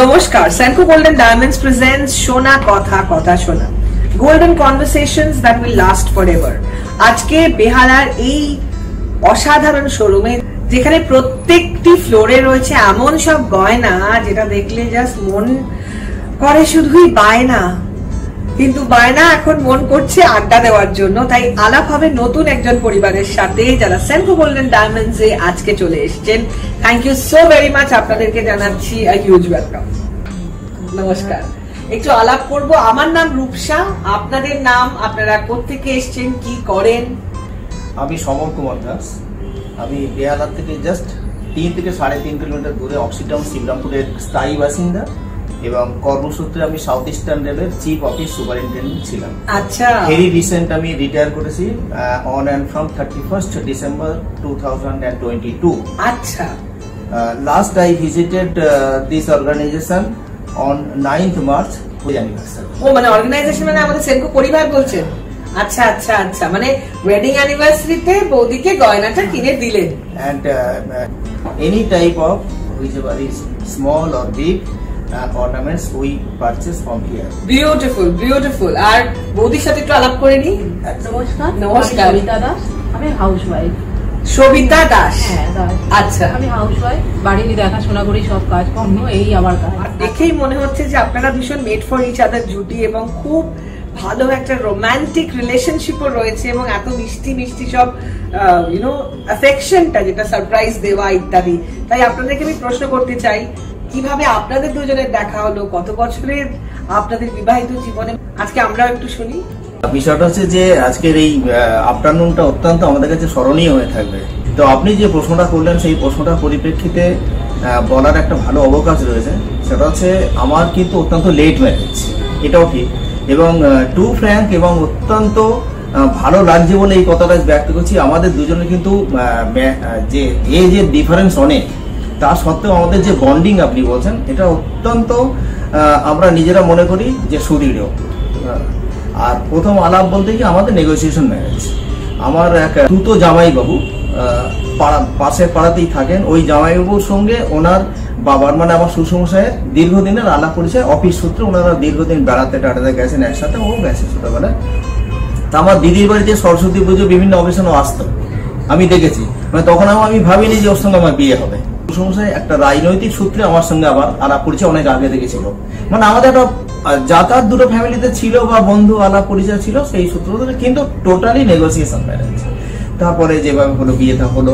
নমস্কার স্যানকো golden diamonds presents সোনা কথা কথা শোনা। Golden conversations that will last for ever আজকে বেহালার এই অসাধারণ শোরুমে যেখানে প্রত্যেকটি ফ্লোরে রয়েছে এমন সব গয়না, যেটা দেখলে জাস্ট মন করে শুধুই বায়না। কিন্তু বায়না এখন মন করছে আড্ডা দেওয়ার জন্য, তাই আলাপ হবে নতুন একজন পরিবারের সাথে, যারা সেলফো গোল্ডেন ডায়মন্ডস আজকে চলে এসেছেন। Thank you so very much আপনাদেরকে জানাচ্ছি হিউজ ওয়েলকাম নমস্কার। একটু আলাপ করব, আমার নাম রূপসা, আপনাদের নাম, আপনারা কোত্থেকে এসেছেন, কি করেন? আমি সমর কুমার দাস। আমি বেহালার থেকে জাস্ট তিন থেকে সাড়ে তিন কিলোমিটার দূরে অক্সিটাউন শিবরামপুরের স্থায়ী বাসিন্দা। এবং কর্মসূত্রে আমি সাউথ ইস্টার্ন রেলের চিফ অফিস সুপারিনটেন্ডেন্ট ছিলাম। আচ্ছা। ভেরি রিসেন্ট আমি রিটায়ার করেছি on and from thirty first December two thousand and twenty two আচ্ছা last I visited this organization on ninth March ও মানে অর্গানাইজেশন মানে আমাদের সেনকো পরিবার বলছেন আচ্ছা আচ্ছা আচ্ছা মানে ওয়েডিং অ্যানিভার্সারিতে বৌদিকে গয়নাটা কিনে দিলেন। And uh, uh, any type of whichever is small or big ornaments we purchase from here. Beautiful beautiful আর বৌদির সাথে একটু আলাপ করে নি নমস্কার নমস্কার। আমি সবিতা দাস আমি হাউস ওয়াইফ সবিতা দাস? দাস। আচ্ছা। আমি হাউস ওয়াইফ বাড়ির দেখাশোনা করি সব কাজকর্ম এই আমার কাজ। আর দেখেই মনে হচ্ছে যে আপনারা ভীষণ মেড ফর ইচ আদার জুটি এবং খুব ভালো একটা রোমান্টিক রিলেশনশিপও রয়েছে এবং এত মিষ্টি মিষ্টি সব ইউনো অ্যাফেকশনটা যেটা সারপ্রাইজ দেওয়া ইত্যাদি। তাই আপনাদেরকে আমি প্রশ্ন করতে চাই কীভাবে আপনাদের দুজনের দেখা হলো, কত বছরের আপনাদের বিবাহিত জীবনে? আজকে আমরাও একটু শুনি। বিষয়টা হচ্ছে যে আজকের এই আফটারনুনটা অত্যন্ত আমাদের কাছে স্মরণীয় হয়ে থাকবে। তো আপনি যে প্রশ্নটা করলেন, সেই প্রশ্নটার পরিপ্রেক্ষিতে বলার একটা ভালো অবকাশ রয়েছে। সেটা হচ্ছে, আমার কিন্তু অত্যন্ত লেট ম্যারেজ এটাও ঠিক। এবং টু ফ্র্যাঙ্ক এবং অত্যন্ত ভালো লাগছে বলে এই কথাটা ব্যক্ত করছি। আমাদের দুজনের কিন্তু যে এজের ডিফারেন্স অনেক তা সত্ত্বেও আমাদের যে বন্ডিং আপনি বলছেন, এটা অত্যন্ত আমরা নিজেরা মনে করি যে সুদৃঢ়। আর প্রথম আলাপ বলতে কি আমাদের নেগোসিয়েশন ম্যারেজ আমার এক দ্রুত জামাইবাবু পাড়া, পাশের পাড়াতেই থাকেন, ওই জামাইবাবুর সঙ্গে ওনার বাবার মানে আমার শ্বশুরমশাইয়ের দীর্ঘদিনের আলাপ পরিচয়, অফিস সূত্রে ওনারা দীর্ঘদিন বেড়াতে টাটাতে গেছেন একসাথে, ও গেছে ছোটবেলায়। তা আমার দিদির বাড়িতে সরস্বতী পুজো বিভিন্ন অকেশনও আসতো। আমি দেখেছি। মানে তখন আমি ভাবিনি যে ওর সঙ্গে আমার বিয়ে হবে। সমস্যায় একটা রাজনৈতিক সূত্রে আমার সঙ্গে আবার আলাপ পরিচয় অনেক আগে থেকে ছিল। মানে আমাদের একটা যাতায়াত দুটো ফ্যামিলিতে ছিল বা বন্ধু আলাপ পরিচয় ছিল সেই সূত্র ধরে কিন্তু টোটালি নেগোসিয়েশন ম্যারেজ তারপরে যেভাবে হলো বিয়েটা হলো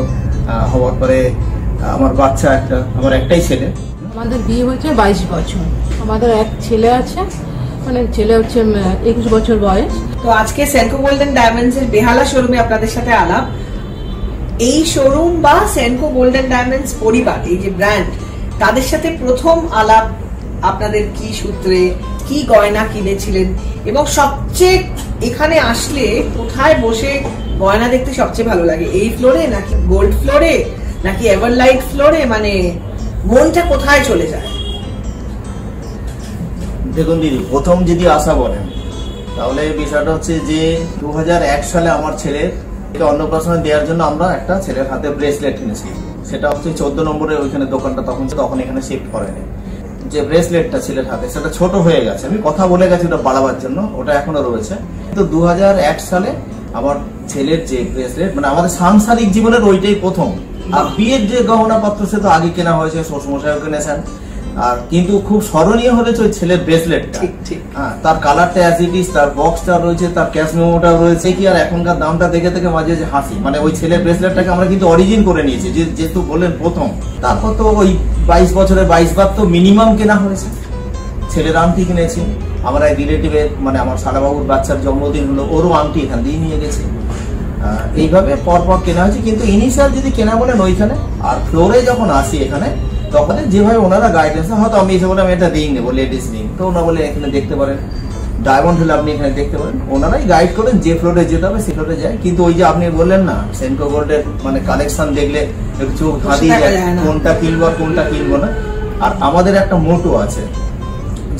হওয়ার পরে আমার বাচ্চা একটা আমার একটাই ছেলে। আমাদের বিয়ে হয়েছে বাইশ বছর। আমাদের এক ছেলে আছে মানে ছেলে হচ্ছে একুশ বছর বয়স। তো আজকে সেনকো গোল্ডেন ডায়মন্ডস এর বেহালা শোরুমে আপনাদের সাথে আলাপ। এই শোরুম বা সেনকো গোল্ডেন ডায়মন্ডস পরিবার, এই যে ব্র্যান্ড তাদের সাথে প্রথম আলাপ আপনাদের কি সূত্রে, কি গয়না কিনেছিলেন এবং সবচেয়ে এখানে আসলে কোথায় বসে গয়না দেখতে সবচেয়ে ভালো লাগে? এই ফ্লোরে নাকি গোল্ড ফ্লোরে নাকি এভারলাইট ফ্লোরে মানে মনটা কোথায় চলে যায়? দেখুন দিদি, প্রথম যদি আশা বলেন, তাহলে বিষয়টা হচ্ছে যে দু হাজার এক সালে আমার ছেলের অন্নপ্রাশনে দেওয়ার জন্য আমরা একটা ছেলের হাতে ব্রেসলেট কিনেছি। সেটা হচ্ছে চোদ্দ নম্বরে ওইখানে দোকানটা তখন তখন এখানে শিফট করেনি। যে ব্রেসলেটটা ছেলের হাতে, সেটা ছোট হয়ে গেছে। আমি কথা বলে গেছি ওটা বাড়াবার জন্য, ওটা এখনও রয়েছে। কিন্তু দু সালে আমার ছেলের যে ব্রেসলেট মানে আমাদের সাংসারিক জীবনের ওইটাই প্রথম। আর বিয়ের যে গহনা পত্র সে তো আগে কেনা হয়েছে, শ্বশুরমশাইও কিনেছেন। আর কিন্তু খুব স্মরণীয় হলেছে ওই ছেলের ব্রেসলেটটা ঠিক, ঠিক। হ্যাঁ তার কালারটা অ্যাজ ইট ইজ তার বক্সটা রয়েছে তার ক্যাশ মেমোটা রয়েছে কি আর এখনকার দামটা দেখে থেকে মাঝে মাঝে হাসি। মানে ওই ছেলের ব্রেসলেটটাকে আমরা কিন্তু অরিজিন করে নিয়েছি যে- যেহেতু বললেন প্রথম। তারপর তো ওই বাইশ বছরে বাইশ বার তো মিনিমাম কেনা হয়েছে। ছেলের আংটি কিনেছি আমার এক রিলেটিভের মানে আমার সালাবাবুর বাচ্চার জন্মদিন হলো ওরও আংটি এখান দিয়ে নিয়ে গেছে। এইভাবে পর পর কেনা হয়েছে কিন্তু ইনিশিয়াল যদি কেনা বলেন ওইখানে আর ফ্লোরে যখন আসি এখানে তখন যেভাবে ওনারা গাইডেন্স হয়তো আমি এসে বলে আমি একটা রিং নেব লেডিস রিং তো ওনারা বলে এখানে দেখতে পারেন ডায়মন্ড হলে আপনি এখানে দেখতে পারেন। ওনারাই গাইড করেন যে ফ্লোরে যেতে হবে সে ফ্লোরে যায়। কিন্তু ওই যে আপনি বললেন না সেন্টো গোল্ডের মানে কালেকশন দেখলে একটু চোখ ধাঁধিয়ে যায় যায় কোনটা কিনবো আর কোনটা কিনবো না। আর আমাদের একটা মোটো আছে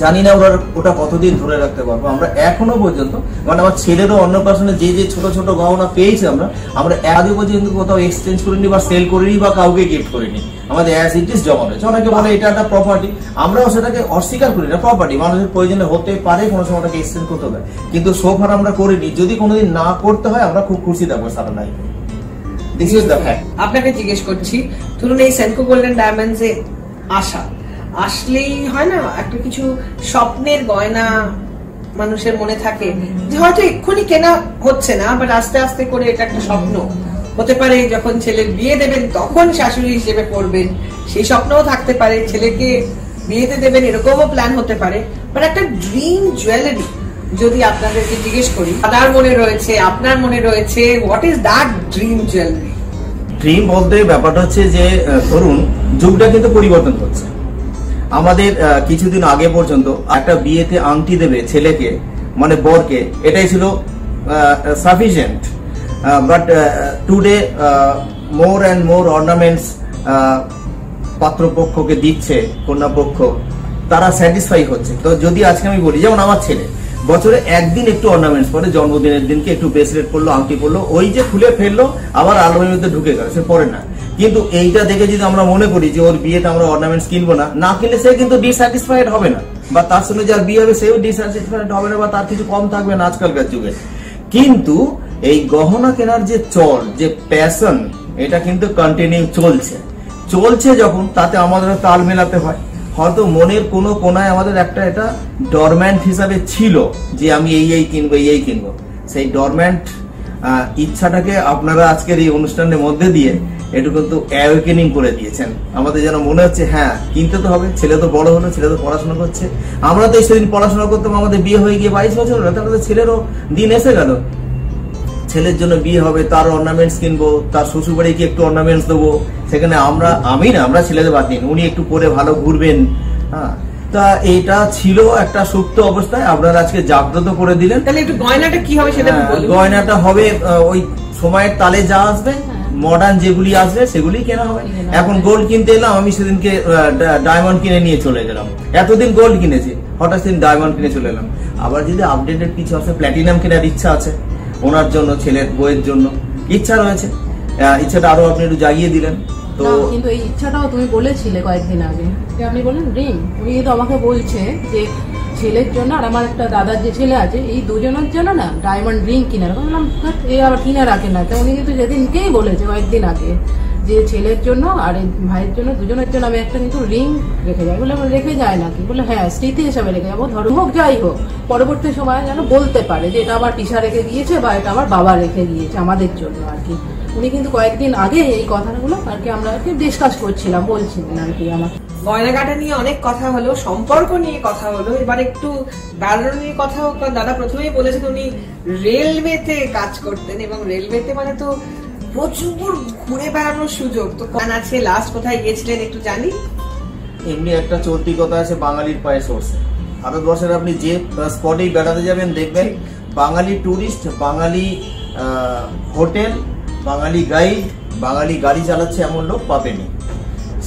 জানি না ওরা ওটা কতদিন ধরে রাখতে পারব। আমরা এখনও পর্যন্ত মানে আমার ছেলেরও অন্নপ্রাশনে যে যে ছোট ছোট গহনা পেয়েছি আমরা আমরা আজও পর্যন্ত কোথাও এক্সচেঞ্জ করিনি বা সেল করিনি বা কাউকে গিফট করিনি। আমাদের অ্যাজ ইট ইস জমা রয়েছে। অনেকে বলে এটা একটা প্রপার্টি আমরাও সেটাকে অস্বীকার করি না প্রপার্টি মানুষের প্রয়োজনে হতে পারে, কোনো সময় ওটাকে এক্সচেঞ্জ করতে হবে। কিন্তু সোফার আমরা করিনি। যদি কোনোদিন না করতে হয়, আমরা খুব খুশি থাকব সারা লাইফে দিস ইজ আপনাকে জিজ্ঞেস করছি, ধরুন এই সেনকো গোল্ডেন ডায়মন্ডস আসা আসলেই হয় না? একটা কিছু স্বপ্নের গয়না মানুষের মনে থাকে। যে হয়তো এক্ষুনি কেনা হচ্ছে না বাট আস্তে আস্তে করে এটা একটা স্বপ্ন। হতে পারে যখন ছেলের বিয়ে দেবেন, তখন শাশুড়ি হিসেবে পড়বেন। সেই স্বপ্নও থাকতে পারে, ছেলেকে বিয়েতে দেবেন, এরকমও প্ল্যান হতে পারে। বাট একটা ড্রিম জুয়েলারি যদি আপনাদেরকে জিজ্ঞেস করি দাদার মনে রয়েছে, আপনার মনে রয়েছে what is that dream jewellery dream বলতে ব্যাপারটা হচ্ছে যে ধরুন, যুগটা কিন্তু পরিবর্তন হচ্ছে আমাদের কিছুদিন আগে পর্যন্ত একটা বিয়েতে আংটি দেবে ছেলেকে মানে বরকে, এটাই ছিল sufficient but today more and more ornaments পাত্রপক্ষকে দিচ্ছে কন্যাপক্ষ। তারা স্যাটিসফাই হচ্ছে। তো যদি আজকে আমি বলি, যেমন আমার ছেলে, বছরে একদিন একটু অর্নামেন্টস পরে, জন্মদিনের দিনকে একটু ব্রেসলেট পরলো, আংটি পরলো, ওই যে খুলে ফেলল, আবার আলমারির মধ্যে ঢুকে গেল, সে পরে না। কিন্তু এইটা দেখে যদি আমরা মনে করি যে ওর বিয়েতে আমরা অর্নামেন্টস কিনবো না না কিনলে সে কিন্তু ডিস্যাটিসফাইড হবে না। বা তার সঙ্গে যার বিয়ে হবে, সেও ডিস্যাটিসফাইড হবে না বা তার কিছু কম থাকবে না আজকালকার যুগে। কিন্তু এই গহনা কেনার যে চল, যে প্যাশন এটা কিন্তু কন্টিনিউ চলছে। চলছে যখন, তাতে আমাদের তাল মেলাতে হয়। হয়তো মনের কোনো কোনায় আমাদের একটা এটা ডরম্যান্ট হিসাবে ছিল যে আমি এই এই কিনবো, এই এই কিনবো। সেই ডরম্যান্ট ইচ্ছাটাকে আপনারা আজকের এই অনুষ্ঠানের মধ্যে দিয়ে একটু কিন্তু অ্যাওয়েকেনিং করে দিয়েছেন। আমাদের যেন মনে হচ্ছে হ্যাঁ কিনতে তো হবে, ছেলে তো বড় হলো, ছেলে তো পড়াশোনা করছে। আমরা তো সেদিন পড়াশোনা করতাম, আমাদের বিয়ে হয়ে গিয়ে বাইশ বছর হলো, তাহলে তো ছেলেরও দিন এসে গেল। ছেলের জন্য বিয়ে হবে, তার অর্নামেন্টস কিনবো, তার শ্বশুর বাড়িকে একটু অর্নামেন্টস দেবো। সেখানে আমরা, আমি না, আমরা ছেলেদের বাদ দিন উনি একটু পরে ভালো ঘুরবেন। হ্যাঁ তা এটা ছিল একটা সুপ্ত অবস্থায়। আপনারা আজকে জাগ্রত করে দিলেন। তাহলে একটু গয়নাটা কি হবে সেটা হ্যাঁ, গয়নাটা হবে ওই সময়ের তালে যা আসবে মডার্ন যেগুলি আসবে সেগুলি কেনা হবে। এখন গোল্ড কিনতে এলাম আমি সেদিনকে ডায়মন্ড কিনে নিয়ে চলে গেলাম। এতদিন গোল্ড কিনেছি হঠাৎ সেদিন ডায়মন্ড কিনে চলে এলাম। আবার যদি আপডেটেড কিছু আছে প্ল্যাটিনাম কেনার ইচ্ছা আছে ওনার জন্য ছেলের বইয়ের জন্য ইচ্ছা রয়েছে। ইচ্ছাটা আরও আপনি একটু জাগিয়ে দিলেন। তো কিন্তু এই ইচ্ছাটাও তুমি বলেছিলে কয়েকদিন আগে। যে আপনি বলেন ড্রিম উনি কিন্তু আমাকে বলছে যে ছেলের জন্য আর আমার একটা দাদার যে ছেলে আছে, এই দুজনের জন্য না ডায়মন্ড রিং কিনে রাখো বললাম এ আবার কিনে রাখে না। তো উনি কিন্তু যেদিনকেই বলেছে কয়েকদিন আগে যে ছেলের জন্য আর ভাইয়ের জন্য, দুজনের জন্য আমি একটা কিন্তু রিং রেখে যাই। বলে রেখে যায় নাকি বলে হ্যাঁ স্মৃতি হিসাবে রেখে যাব। ধরো, হোক, যাই হোক, পরবর্তী সময় যেন বলতে পারে যে এটা আমার টিশা রেখে গিয়েছে বা এটা আমার বাবা রেখে গিয়েছে আমাদের জন্য আর কি। উনি কিন্তু কয়েকদিন আগে এই কথাগুলো আর কি আমরা আর কি ডিসকাস করছিলাম বলছিলেন আর কি আমাকে। গয়নাগাটা নিয়ে অনেক কথা হলো সম্পর্ক নিয়ে কথা হলো এবার একটু বেড়ানো নিয়ে কথা হোক দাদা প্রথমেই বলেছেন উনি রেলওয়েতে কাজ করতেন এবং রেলওয়েতে মানে তো প্রচুর ঘুরে বেড়ানোর সুযোগ। তো কান আছে লাস্ট কোথায় গিয়েছিলেন একটু জানি? এমনি একটা চলতি কথা আছে বাঙালির পায়ে সরষে ভারতবর্ষের আপনি যে স্পটেই বেড়াতে যাবেন দেখবেন Bengali tourist Bengali hotel Bengali guide Bengali গাড়ি চালাচ্ছে এমন লোক পাবেনি।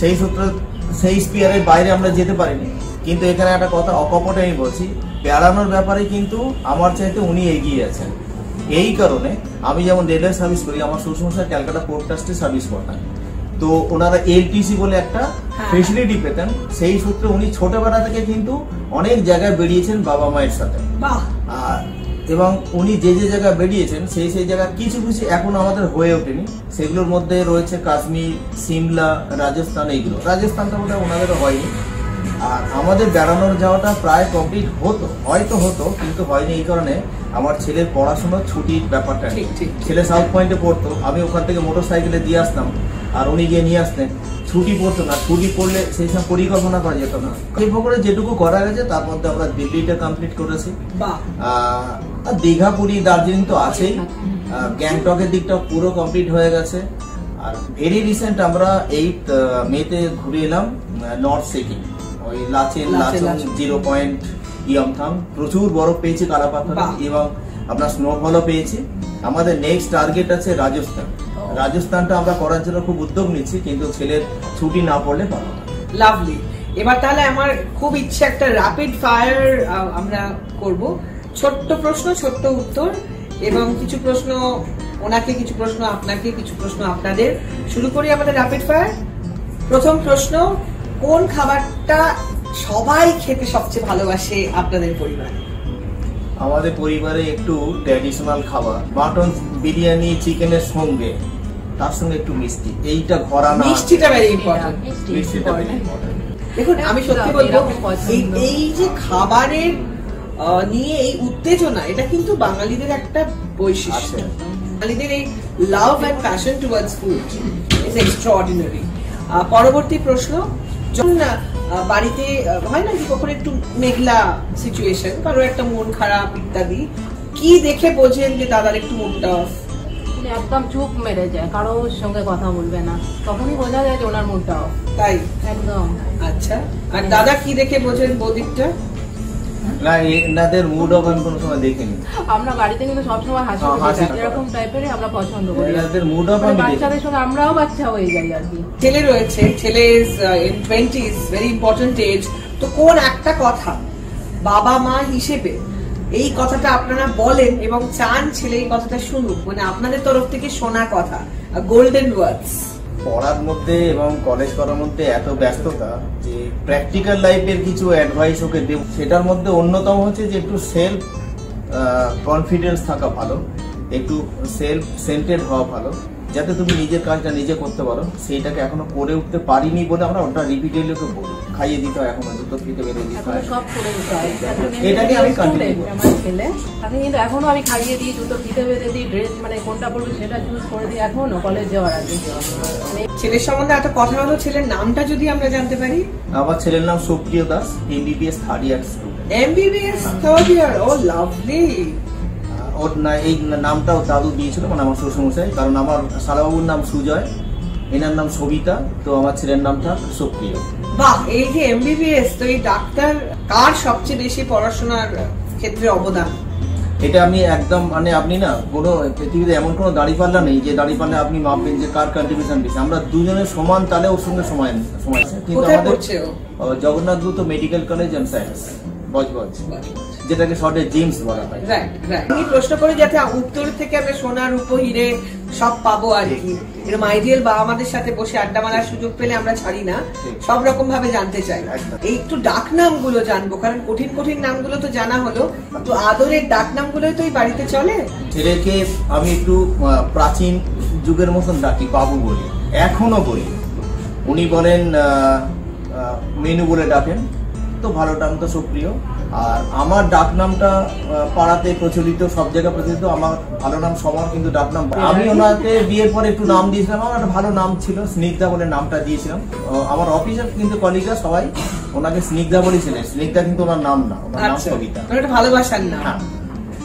সেই সূত্রে সেই স্পিয়ারের বাইরে আমরা যেতে পারিনি। কিন্তু এখানে একটা কথা অকপটে আমি বলছি বেড়ানোর ব্যাপারে কিন্তু আমার চাইতে উনি এগিয়ে আছেন। এই কারণে আমি যেমন রেলওয়ে সার্ভিস করি আমার শ্বশুরমশাই ক্যালকাটা পোর্ট ট্রাস্টে সার্ভিস করতেন। তো ওনারা এলটিসি বলে একটা হ্যাঁ। ফেসিলিটি পেতেন সেই সূত্রে উনি ছোটবেলা থেকে কিন্তু অনেক জায়গায় বেরিয়েছেন বাবা মায়ের সাথে। আর এবং উনি যে যে জায়গায় বেরিয়েছেন সেই সেই জায়গা কিছু কিছু এখন আমাদের হয়ে ওঠেনি। সেগুলোর মধ্যে রয়েছে কাশ্মীর সিমলা রাজস্থান এইগুলো। রাজস্থানটা বোধ ওনাদেরও হয়নি। আর আমাদের বেড়ানোর যাওয়াটা প্রায় কমপ্লিট হতো হয়তো হতো কিন্তু হয়নি এই কারণে আমার ছেলের পড়াশোনার ছুটির ব্যাপারটা। ঠিক, ঠিক। ছেলে সাউথ পয়েন্টে পড়তো আমি ওখান থেকে মোটর সাইকেলে দিয়ে আসতাম। আর উনি গিয়ে নিয়ে আসতেন ছুটি পড়তো না ছুটি পড়লে সেই সব পরিকল্পনা করা যেত না। সেই করে যেটুকু করা গেছে তার মধ্যে আমরা দিল্লিটা কমপ্লিট করেছি। আর দীঘা পুরী দার্জিলিং তো আছেই। গ্যাংটকের দিকটা পুরো কমপ্লিট হয়ে গেছে। আর ভেরি রিসেন্ট আমরা এই মেতে ঘুরে এলাম নর্থ সিকিম ওই লাচেন লাচেন, জিরো পয়েন্ট ইয়মথাম প্রচুর বরফ পেয়েছি কালাপাথর এবং আপনার স্নোফলও পেয়েছি। আমাদের নেক্সট টার্গেট আছে রাজস্থান। রাজস্থানটা আমরা করার জন্য খুব উদ্যোগ নিচ্ছি কিন্তু ছেলের ছুটি না পড়লে পারব লাভলি এবার তাহলে আমার খুব ইচ্ছে একটা র্যাপিড ফায়ার আমরা করব। ছোট্ট প্রশ্ন ছোট্ট উত্তর এবং কিছু প্রশ্ন ওনাকে কিছু প্রশ্ন আপনাকে কিছু প্রশ্ন আপনাদের। শুরু করি আমাদের র্যাপিড ফায়ার প্রথম প্রশ্ন কোন খাবারটা সবাই খেতে সবচেয়ে ভালোবাসে আপনাদের পরিবারে? আমাদের পরিবারে একটু ট্র্যাডিশনাল খাবার মাটন বিরিয়ানি চিকেনের সঙ্গে। তার সঙ্গে একটু মিষ্টি। এইটা ঘরানা মিষ্টিটা ভেরি ইম্পর্টেন্ট মিষ্টিটা important। important। দেখুন আমি সত্যি বলব এই যে খাবারের আহ, নিয়ে এই উত্তেজনা এটা কিন্তু বাঙালিদের একটা বৈশিষ্ট্য। বাঙালিদের এই love and passion towards food is extraordinary পরবর্তী প্রশ্ন যখন না আহ, বাড়িতে হয় না যে কখনো একটু মেঘলা সিচুয়েশন কারও একটা মন খারাপ ইত্যাদি কি দেখে বোঝেন যে দাদার একটু মুডটা অফ উনি একদম চুপ মেরে যায় কারোর সঙ্গে কথা বলবে না। তখনই বোঝা যায় যে ওনার মুডটাও। তাই? একদম। আচ্ছা। আর দাদা কি দেখে বোঝেন বৌদিকটা? না এনাদের মুড অফ আমি কোনো সময় দেখিনি। আমরা বাড়িতে কিন্তু সবসময় হাসি হ্যাঁ, হাসি এরকম টাইপেরই আমরা পছন্দ করি। এনাদের মুড অফ মানে আমি বাচ্চাদের সঙ্গে আমরাও বাচ্চা হয়ে যাই আর কি। ছেলে রয়েছে ছেলে is in twenties very important age তো কোন একটা কথা বাবা মা হিসেবে এই কথাটা আপনারা বলেন এবং চান ছেলে এই কথাটা শুনুক। মানে আপনাদের তরফ থেকে শোনা কথা। গোল্ডেন ওয়ার্ডস পড়ার মধ্যে এবং কলেজ করার মধ্যে এত ব্যস্ততা যে প্র্যাকটিক্যাল লাইফের কিছু অ্যাডভাইস ওকে দেব, সেটার মধ্যে অন্যতম হচ্ছে যে একটু সেলফ কনফিডেন্স থাকা ভালো। একটু সেলফ সেন্টেড হওয়া ভালো। যাতে তুমি নিজের কাজটা নিজে করতে পারো। সেইটাকে এখনও করে উঠতে পারিনি বলে আমরা ওটা রিপিটেডলি ওকে বলি। খাইয়ে দিতে হয় এখনও জুতো ফিতে বেঁধে দিতে হয়। এটাকে আমি করব। আমার ছেলে। তাকে কিন্তু এখনও আমি খাইয়ে দিই দুটো ফিতে বেঁধে দিই ড্রেস মানে কোনটা পরবে সেটা চুজ করে দিই এখনও কলেজ যাওয়ার আগে। মানে ছেলের সম্বন্ধে এত কথা হলো ছেলের নামটা যদি আমরা জানতে পারি? আমার ছেলের নাম Supriyo Das MBBS third year student MBBS third year ও লাভলি ওর না এই নামটাও দাদু দিয়েছিল মানে আমার শ্বশুরমশাই। কারণ আমার সারাবাবুর নাম সুজয় এনার নাম সবিতা তো আমার ছেলের নামটা সুপ্রিয়। বাহ এই যে এমবিবিএস তো এই ডাক্তার কার সবচেয়ে বেশি পড়াশোনার ক্ষেত্রে অবদান? এটা আমি একদম মানে আপনি না কোনো পৃথিবীতে এমন কোনো দাঁড়িপাল্লা নেই যে দাঁড়িপাল্লা আপনি মাপবেন যে কার কন্ট্রিবিউশন বেশি। আমরা দুজনের সমান তালে ওর সঙ্গে সময় সময় কিন্তু আমাদের জগন্নাথ গুরুত্ব medical college and science Budge Budge যেটাকে শর্টে জিমস বলা হয়। রাইট রাইট আমি প্রশ্ন করি যাতে উত্তর থেকে আমরা সোনা রূপ হিরে সব পাবো আর কি। এরকম আইডিয়াল বাবা আমাদের সাথে বসে আড্ডা মারার সুযোগ পেলে আমরা ছাড়ি না। সব রকম ভাবে জানতে চাই। এই একটু ডাক নামগুলো জানব কারণ কঠিন কঠিন নামগুলো তো জানা হলো। তো আদরের ডাক নামগুলোই তো এই বাড়িতে চলে? ছেলেকে আমি একটু প্রাচীন যুগের মতন ডাকি বাবু বলি এখনও বলি। উনি বলেন মেনু বলে ডাকেন। তো ভালো নাম তো সুপ্রিয়। আর আমার ডাক নামটা পাড়াতে প্রচলিত সব জায়গায় প্রচলিত আমার ভালো নাম সমর কিন্তু ডাক নাম আমি ওনাকে বিয়ের পরে একটু নাম দিয়েছিলাম আমার একটা ভালো নাম ছিল স্নিগ্ধা বলে নামটা দিয়েছিলাম। আমার অফিসের কিন্তু কলিগরা সবাই ওনাকে স্নিগ্ধা বলেছিলেন স্নিগ্ধা কিন্তু ওনার নাম না ওনার নাম আচ্ছা। সবিতা। একটা ভালোবাসার নাম। হ্যাঁ।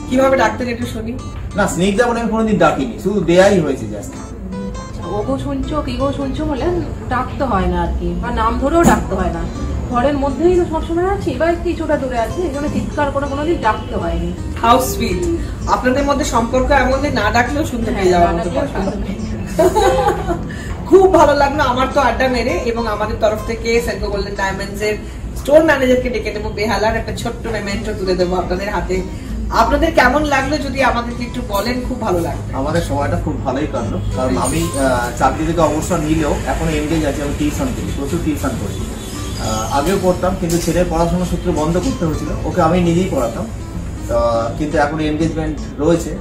কীভাবে ডাক্তার একটু শুনি? না স্নিগ্ধা বলে আমি কোনোদিন ডাকিনি শুধু দেয়াই হয়েছে জাস্ট ওগো শুনছো কি গো শুনছো বলে ডাকতে হয় না আর কি বা নাম ধরেও ডাকতে হয় না। ঘরের মধ্যেই তো সবসময় আছি বা কিছুটা দূরে আছি এই জন্য চিৎকার করে কোনোদিন ডাকতে হয়নি। হাউ সুইট আপনাদের মধ্যে সম্পর্ক এমন যে না ডাকলেও শুনতে পেয়ে যাওয়ার মতো যাই। খুব ভালো লাগল আমার তো আড্ডা মেরে এবং আমাদের তরফ থেকে সেন্ট্রো গোল্ডেন ডায়মন্ডস এর স্টোর ম্যানেজারকে ডেকে নেব বেহালার একটা ছোট্ট মেমেন্টো তুলে দেবো আপনাদের হাতে। আপনাদের কেমন লাগল যদি আমাদেরকে একটু বলেন খুব ভালো লাগবে। আমাদের সময়টা খুব ভালোই কাটলো। কারণ আমি আহ, চাকরি থেকে অবসর নিলেও এখন এনগেজ আছি আমি টিউশন করি প্রচুর টিউশন করি আগেও পড়তাম কিন্তু ছেলের পড়াশোনার সূত্রে বন্ধ করতে হয়েছিল। ওকে আমি নিজেই পড়াতাম। তো, কিন্তু এখন এনগেজমেন্ট রয়েছে।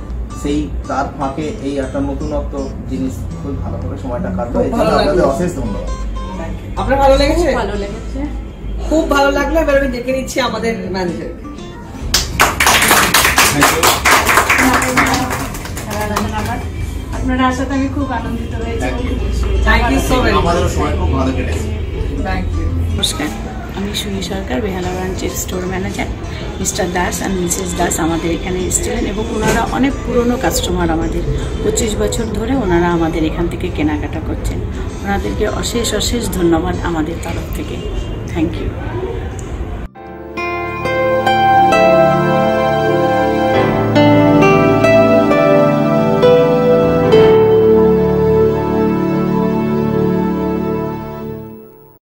সেই তার ফাঁকে এই একটা নতুনত্ব জিনিস খুব ভালো করে সময়টা কাটলো। এই জন্য আপনাদের অশেষ ধন্যবাদ। আপনার ভালো লেগেছে? ভালো লেগেছে। খুব ভালো লাগল। এবার আমি ডেকে নিচ্ছি আমাদের ম্যানেজার আপনারা আসাতে আমি খুব আনন্দিত হয়েছি। থ্যাংক ইউ সো মেচ আমাদেরও সময় খুব ভালো কেটেছে। থ্যাংক ইউ নমস্কার। আমি সুনী সরকার, বেহালা ব্রাঞ্চের store manager mister Das and Mrs Das আমাদের এখানে এসেছিলেন এবং ওনারা অনেক পুরনো কাস্টমার আমাদের। পঁচিশ বছর ধরে ওনারা আমাদের এখান থেকে কেনাকাটা করছেন। ওনাদেরকে অশেষ অশেষ ধন্যবাদ আমাদের তরফ থেকে। Thank you